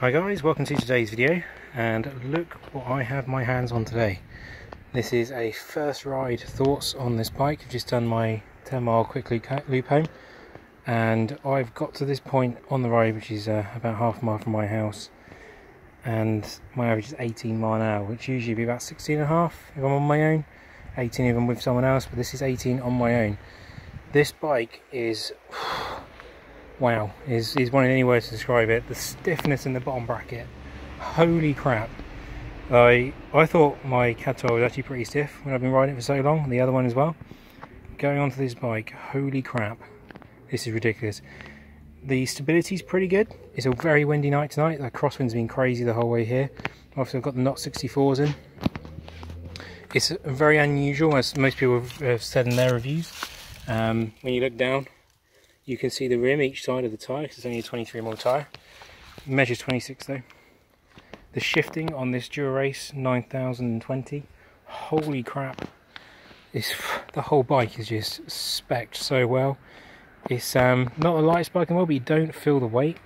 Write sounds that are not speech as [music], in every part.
Hi guys, welcome to today's video and look what I have my hands on today. This is a first ride thoughts on this bike. I've just done my 10 mile quick loop home and I've got to this point on the ride which is uh, about half a mile from my house and my average is 18 mile an hour which usually be about 16 and a half if I'm on my own 18 if I'm with someone else but this is 18 on my own this bike is wow is, is one of any words to describe it. The stiffness in the bottom bracket. Holy crap. I I thought my Cattell was actually pretty stiff when I've been riding it for so long the other one as well. Going onto this bike holy crap. This is ridiculous. The stability is pretty good. It's a very windy night tonight. The crosswind's been crazy the whole way here. Obviously I've got the Knot 64s in. It's very unusual as most people have said in their reviews. Um, when you look down you can see the rim each side of the tyre because it's only a 23 mm tyre. Measures 26 though. The shifting on this Dura-Ace 9020, holy crap. This, [sighs] the whole bike is just specced so well. It's um, not the lightest bike in the world, but you don't feel the weight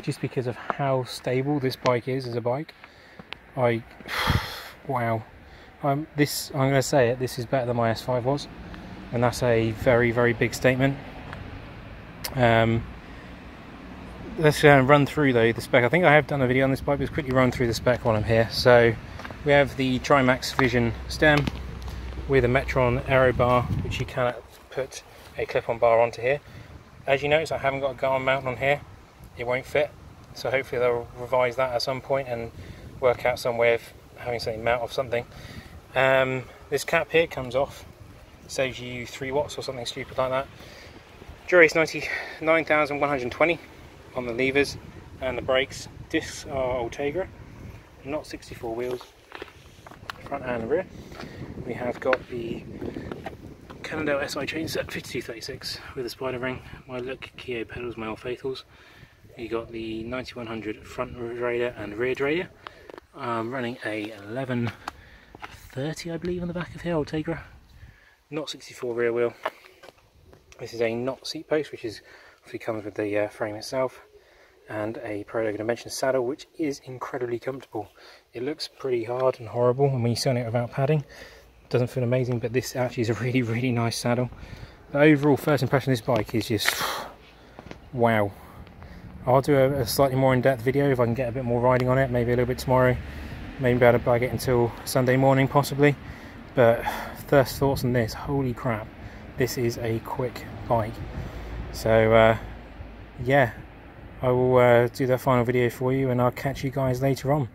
just because of how stable this bike is as a bike. I, [sighs] wow. Um, this, I'm going to say it, this is better than my S5 was. And that's a very, very big statement. Um, let's run through though the spec. I think I have done a video on this bike, but let's quickly run through the spec while I'm here. So we have the Trimax Vision stem with a Metron aero bar, which you can put a clip-on bar onto here. As you notice, I haven't got a Garmin mount on here. It won't fit. So hopefully they'll revise that at some point and work out some way of having something mount off something. Um, this cap here comes off. saves you 3 watts or something stupid like that. Dura-Ace 99,120 on the levers and the brakes. Discs are Ultegra, Knot 64 wheels, front and rear. We have got the Cannondale SI chainset 5236 with a spider ring, my look Keo pedals, my old faithfuls. You got the 9100 front derailleur and rear derailleur. I'm running a 1130 I believe on the back of here, Ultegra. Knot 64 rear wheel, this is a knot seat post, which is obviously comes with the uh, frame itself, and a Prologo Dimension saddle, which is incredibly comfortable. It looks pretty hard and horrible, and when you sit on it without padding, it doesn't feel amazing, but this actually is a [laughs] really, really nice saddle. The overall first impression of this bike is just, [sighs] wow. I'll do a, a slightly more in-depth video if I can get a bit more riding on it, maybe a little bit tomorrow, maybe be able to bag it until Sunday morning possibly, but [sighs] first thoughts on this, holy crap this is a quick bike. So uh, yeah I will uh, do that final video for you and I'll catch you guys later on.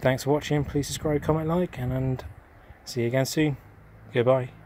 Thanks for watching. Please subscribe comment like and, and see you again soon. Goodbye